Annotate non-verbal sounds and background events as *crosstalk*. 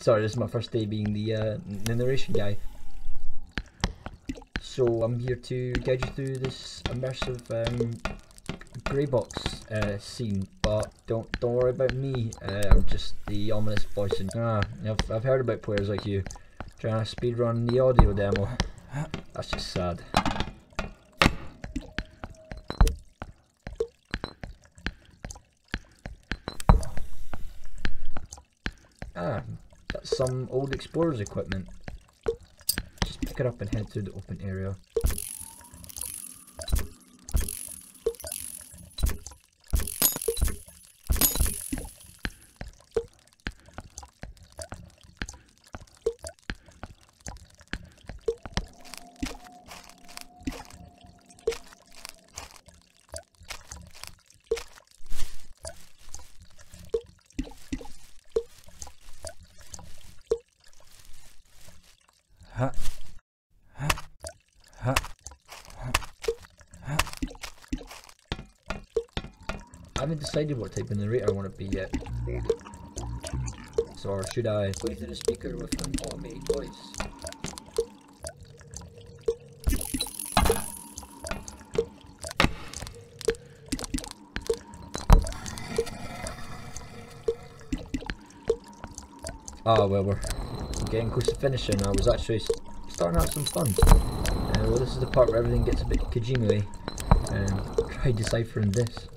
Sorry, this is my first day being the, uh, the narration guy. So I'm here to guide you through this immersive um, grey box uh, scene, but don't don't worry about me. Uh, I'm just the ominous voice. And, ah, I've I've heard about players like you trying to speedrun the audio demo. That's just sad. Ah, some old explorer's equipment. Just pick it up and head to the open area. I haven't decided what type of narrator I want to be yet. So or should I play through the speaker with an automated voice? Ah well we're getting close to finishing. I was actually starting to have some fun. Uh, well this is the part where everything gets a bit Kojima-y. Um, *laughs* try deciphering this.